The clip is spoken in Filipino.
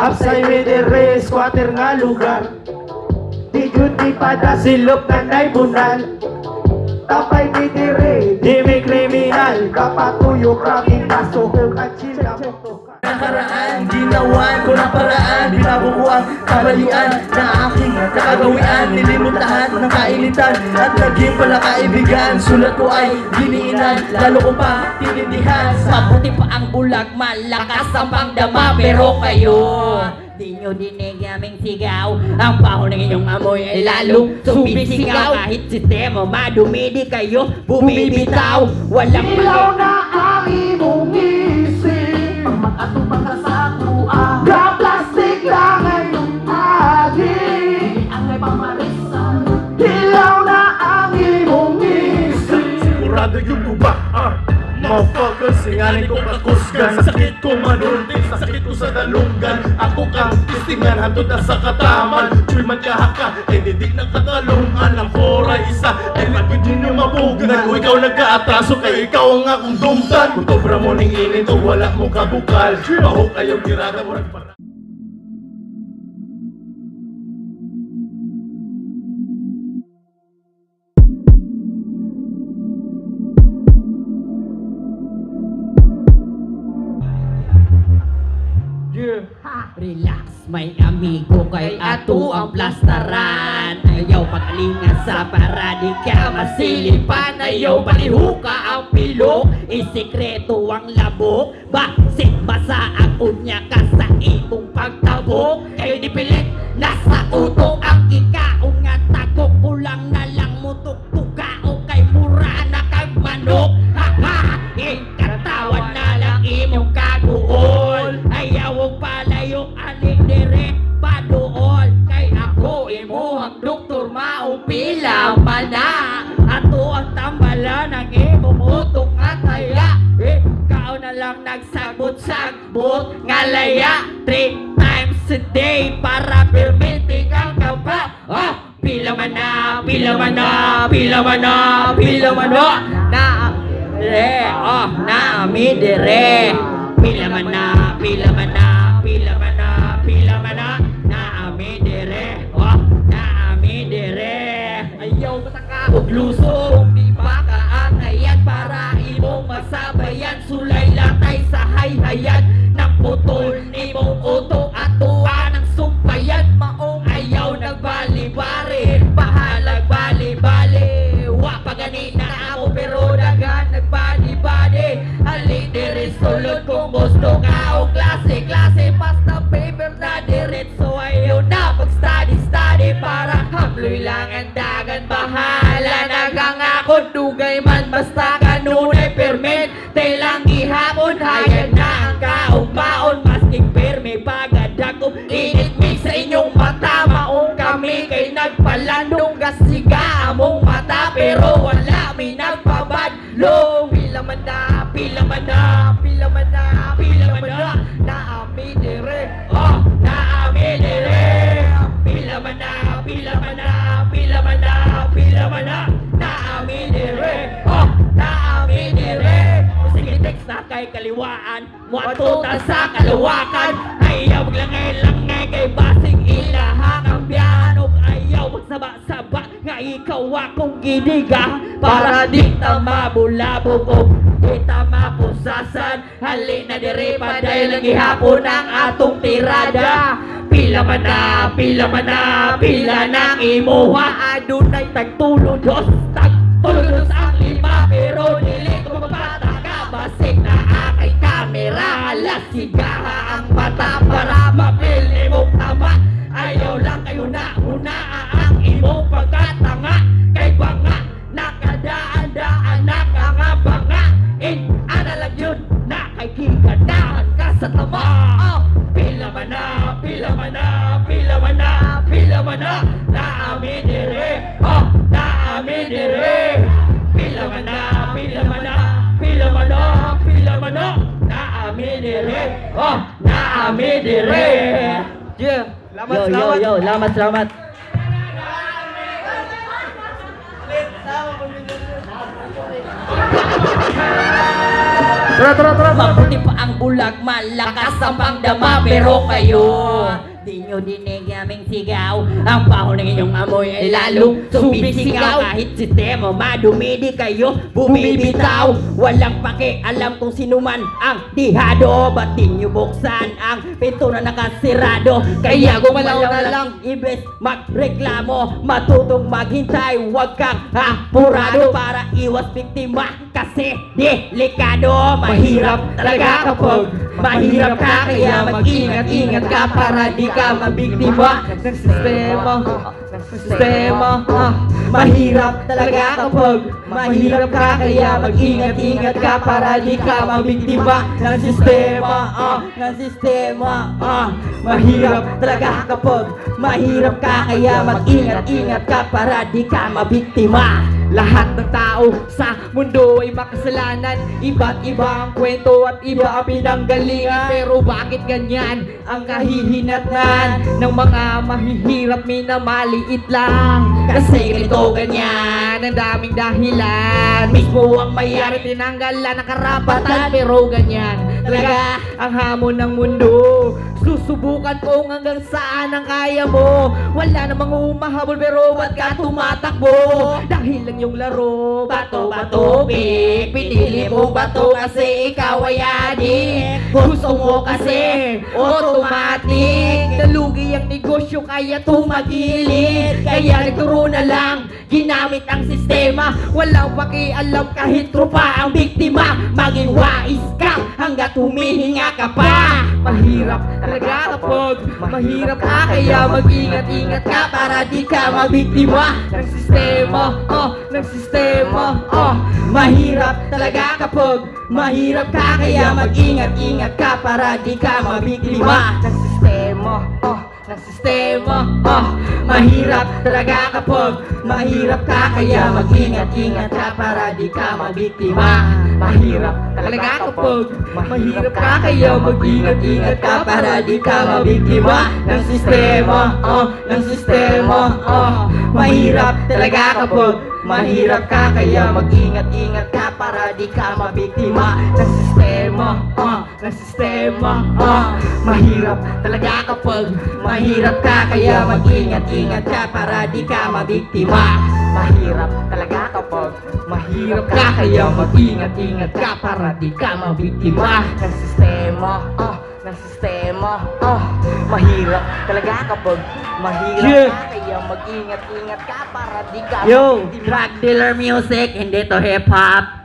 Upside with the race, squatter nga lugar. Di jud di pada silop na naibunal Tapay di dire, di may kriminal Kapatuyo kami kasuhog at sila Nakaraan, ginawan ko ng paraan. Binago ko ang kabalian na aking nakagawian. Nilimuntahan ng kainitan at naging pala kaibigan Sulat ko ay giniinan, lalo ko pa tinindihan Mabuti pa ang bulag, malakas ang pangdama Pero kayo, di nyo dinig aming sigaw. Ang baho ng inyong amoy ay lalong sumisigaw. Kahit sistema madumi di kayo bumibitaw. Walang Ilaw na ang imong Motherfucker, singaling ko kakusgan. Sa sakit ko manunting, sa sakit ko sa dalunggan Ako kang tistingan, hantod na sa kataman. Chuy man kahaka, eh di di nakatalungan Ang fora isa, eh lagi din yung mabugan. Kung ikaw nagkaatraso, kay ikaw ang akong dumtan. Kung tobra mo ning init, o wala mo kabukal. Bahok ayaw tirada mo nagpara Relax, may amigo kay ato ang plastaran. Ayaw pagalingan sa para di ka masilipan. Ayaw palihuka ang pilok, isikreto ang labok. Basit basa ang unya ka sa imong pagtabok? Kayo di pilit, nasa uto ang kikaon tambalan ng imong utok at haya Ikaw na lang nagsagbot-sagbot Ngalaya Three times a day Para permitting ang kaba Ah, pila man na, pila man na, pila man na, pila man na. Na, dire, oh, na, mi dire Pila man na, pila man na, pila man pila man na. Mi dire, oh, na, mi dire Ayaw mataka og sa hayhayan Nang putol imong uto at tuwa ng sumpayan. Maong ayaw nagbali-bari Bahalag bali-bali Wa pa ganina na ako pero dagan nagbali-bali Hali diri sulod kung gusto ka o klase-klase Basta paper na diretso. Ayaw na pag-study-study Para hamloy lang ang kami kay nagpalandong Gasiga. Among mata Pero wala mi nagpabadlo Pila man na, pila man na Pila man na, pila man na. Naami dire, oh, naami dire Pila man na, pila man na Pila man na, pila man na. Naami dire, oh, naami dire Sige text na kay kaliwaan. Muatuta sa kalawakan. Ayaw maglangay-langay kay basing ug ayaw magsaba-saba nga ikaw akong giniga para di ta mabulabog o di ta mapusasan. Halina diri paday lang gihapon ang atong tirada. Pila man na pila man na pila nang imuha. Adunay tagtulo dos tagtulo dos ang lima pero dili ko mapataka. Basig na akay kamera lasigaha ang mata para sa tama oh, pila man na pila man na pila man na pila man na naami dire oh naami dire pila man na pila man na pila man na pila man na naami dire oh naami dire Yeah, yo yo yo lamat lamat. Salamat Tara, tara, tara, tara. Mabuti pa ang bulag, malakas ang pangdama Pero kayo Di nyo dinig aming sigaw. Ang baho ng inyong amoy ay lalong sumisigaw. Kahit sistema madumi di kayo bumibitaw. Walang pake alam kung sino man ang dihado. Ba't di nyo buksan ang pinto na nakasirado? Kaya gumalaw na lang. Ibes magreklamo. Matutong maghintay. Huwag kang apurado Para iwas biktima. Kasi delikado. Mahirap talaga kapag Mahirap ka. kaya mag-ingat-ingat ka Para di ka mabiktima ng sistema ng sistema ah. Mahirap talaga kapag Mahirap ka kaya mag-ingat-ingat ka Para di ka mabiktima ng sistema ah. Ng sistema ah. Mahirap talaga kapag Mahirap ka kaya mag-ingat-ingat ka Para di ka mabiktima Lahat ng tao sa mundo ay makasalanan. Iba't iba ang kwento at iba ang pinanggalingan. Pero bakit ganyan ang kahihinatnan Ng mga mahihirap minamaliit lang? Kasi ganito ganyan ang daming dahilan. Mismo ang mayari tinanggalan ng karapatan Pero ganyan talaga ang hamon ng mundo. Susubukan mo hanggang saan ang kaya mo. Wala namang umahabol pero ba't ka tumatakbo? Dahil lang yung laro Bato, bato, big Pinili mo bato kasi ikaw ay adik. Gusto mo kasi automatic. Nalugi ang negosyo kaya tumagilid. Kaya nagturo na lang Ginamit ang sistema. Walang pakialam kahit tropa ang biktima. Maging wais ka hanggat humihinga ka pa. Mahirap talaga kapag Mahirap ka kaya mag-ingat-ingat ka Para di ka mabiktima. Ng sistema Oh, ng sistema Oh, mahirap talaga kapag Mahirap ka kaya mag-ingat-ingat ka Para di ka mabiktima. Ng sistema Oh, ng sistema Oh, mahirap talaga kapag Mahirap ka kaya mag-ingat-ingat ka Para di ka mabiktima. Mahirap talaga kapag Mahirap ka kaya mag-ingat-ingat ka Para di ka mabiktima. Ng sistema Oh, ng sistema Oh, mahirap talaga kapag Mahirap ka kaya mag-ingat-ingat ka Para di ka mabiktima. Ng sistema Oh, ng sistema Oh, mahirap talaga kapag Mahirap ka kaya mag-ingat-ingat ka Para di ka mabiktima. Mahirap talaga kapag Mahirap ka kaya mag-ingat-ingat ka Para di ka mabiktima. Ng sistema Oh, ng sistema. Oh, mahirap talaga kapag Mahirap Yeah. ka kaya mag-ingat-ingat ka Para di ka Yo, drug dealer music, hindi to hip hop